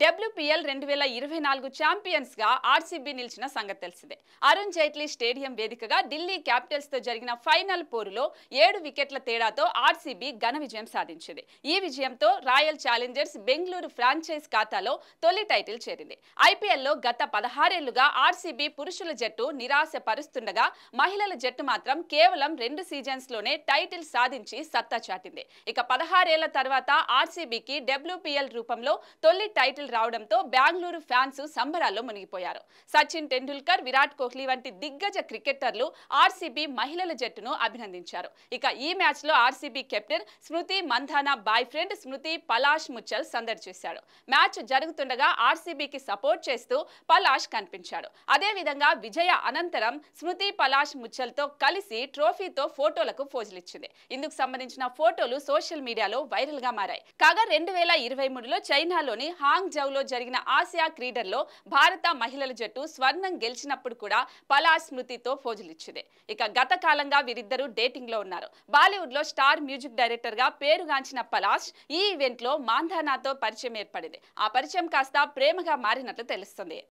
WPL రెండు వేల ఇరవై నాలుగు ఛాంపియన్స్గా ఆర్సీబీ నిలిచిన సంగతి తెలిసిందే. అరుణ్ జైట్లీ స్టేడియం వేదికగా ఢిల్లీ క్యాపిటల్స్తో జరిగిన ఫైనల్ పోరులో ఏడు వికెట్ల తేడాతో ఆర్సీబీ ఘన విజయం సాధించింది. ఈ విజయంతో రాయల్ ఛాలెంజర్స్ బెంగళూరు ఫ్రాంచైజ్ ఖాతాలో తొలి టైటిల్ చేరింది. ఐపీఎల్లో గత పదహారేళ్ళుగా ఆర్సీబీ పురుషుల జట్టు నిరాశ పరుస్తుండగా మహిళల జట్టు మాత్రం కేవలం రెండు సీజన్స్లోనే టైటిల్ సాధించి సత్తా చాటింది. ఇక పదహారేళ్ళ తర్వాత ఆర్సీబీకి డబ్ల్యూపీఎల్ రూపంలో తొలి టైటిల్ రావడంతో బెంగళూరు ఫ్యాన్స్ సంబరాల్లో మునిగిపోయారు. సచిన్ టెండూల్కర్ విరాట్ కోహ్లీ వంటి దిగ్గజ క్రికెటర్లు ఆర్సీబీ మహిళల జట్టును అభినందించారు. ఇక ఈ మ్యాచ్లో RCB captain Smriti Mandhana boyfriend Smriti Palash Muchhal సందడి చేశాడు మ్యాచ్ జరుగుతుండగా ఆర్సీబీకి సపోర్ట్ చేస్తూ పలాష్ కనిపించాడు. అదే విధంగా విజయ అనంతరం స్మృతి పలాష్ ముచ్చల్తో కలిసి ట్రోఫీతో ఫోటోలకు ఫోజులిచ్చింది. ఇందుకు సంబంధించిన ఫోటోలు సోషల్ మీడియాలో వైరల్గా మారాయి. కాగా రెండు వేల ఇరవై మూడులో చైనాలోని హాంగ్ జౌలో జరిగిన ఆసియా క్రీడల్లో భారత మహిళల జట్టు స్వర్ణం గెలిచినప్పుడు కూడా పలాష్ స్మృతితో ఫోజులిచ్చింది. ఇక గత కాలంగా వీరిద్దరూ డేటింగ్లో ఉన్నారు. బాలీవుడ్లో స్టార్ మ్యూజిక్ డైరెక్టర్గా పేరుగాంచిన పలాష్ ఈ ఈవెంట్లో మాంధానాతో పరిచయం ఏర్పడింది. ఆ పరిచయం కాస్త ప్రేమగా మారినట్లు తెలుస్తుంది.